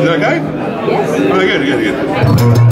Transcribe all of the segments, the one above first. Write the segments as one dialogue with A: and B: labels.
A: Is that okay? Yes. Oh, good, good, good.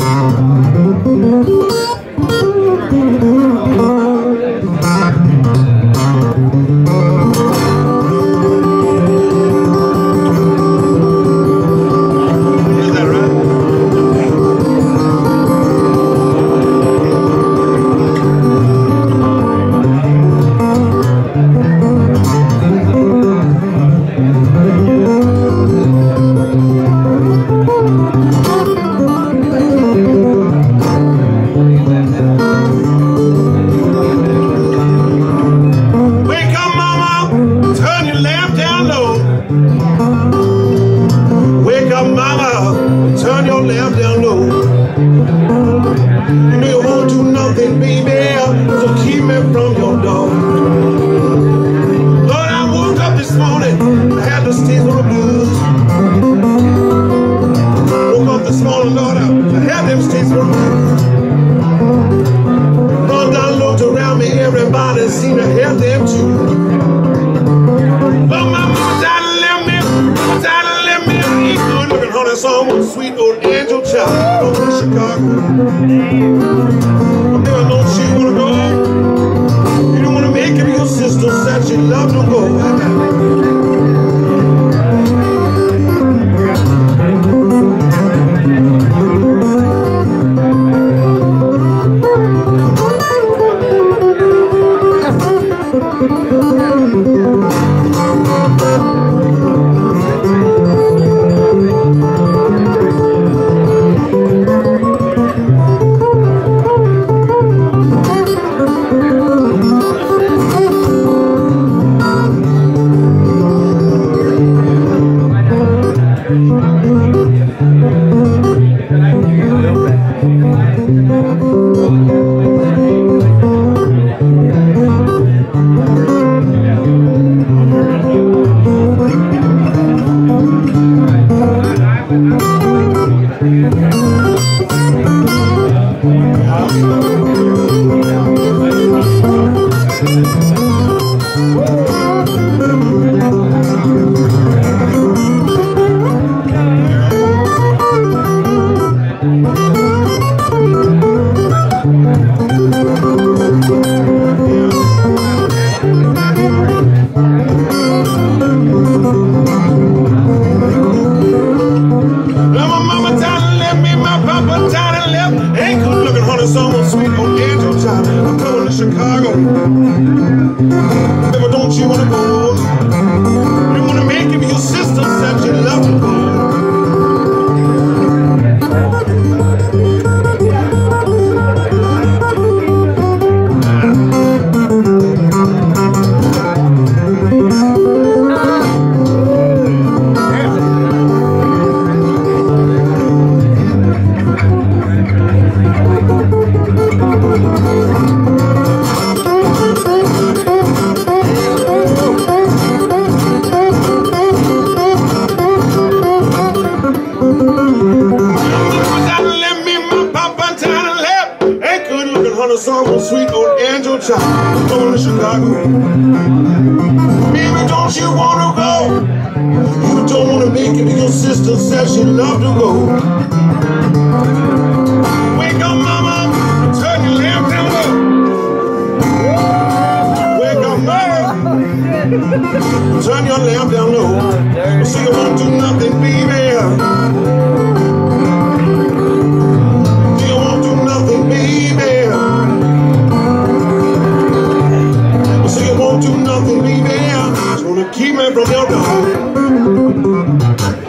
A: Everybody seemed to have them too. But my mama died and left me. Died and left me. Eat good looking honey song. Sweet old angel child in Chicago. I never know she wanna go. You don't wanna make it your sister said she loved to go. Looking honey song, sweet old angel child. I'm coming to Chicago. Baby, don't you wanna go? Good looking sweet old angel child. Going to Chicago. Baby, don't you wanna go? You don't wanna make it, your sister said she loved to go. Wake up, mama, turn your lamp down low. Wake up, mama, man from your dog.